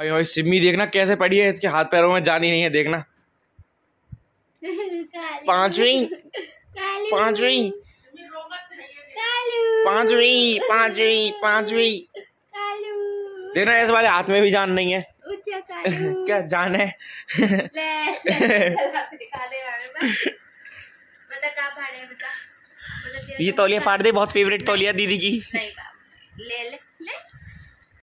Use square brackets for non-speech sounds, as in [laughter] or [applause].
भाई भाई सिमी देखना कैसे पड़ी है इसके हाथ पैरों में जानी नहीं है देखना। [laughs] पांचवी। पांचवी। पांचवी पांचवी पांचवी। देखना इस वाले हाथ में भी जान नहीं है। [laughs] क्या जान है? ये तौलिया फाड़ दे बहुत फेवरेट तौलिया दीदी की। ले ले ले।